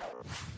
you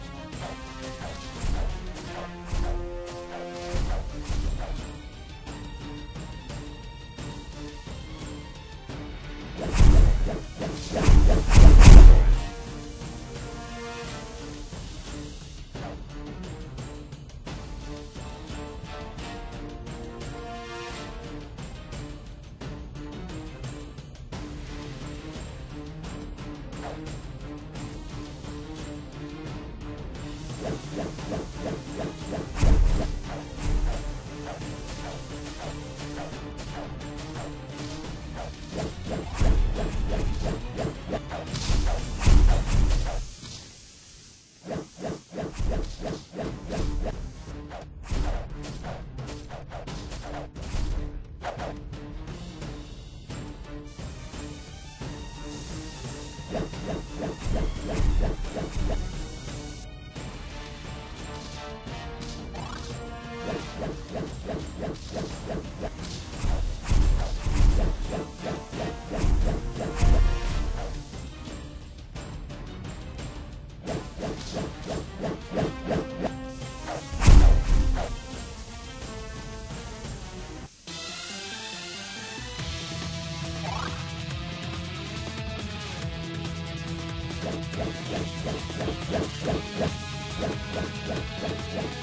Thank you.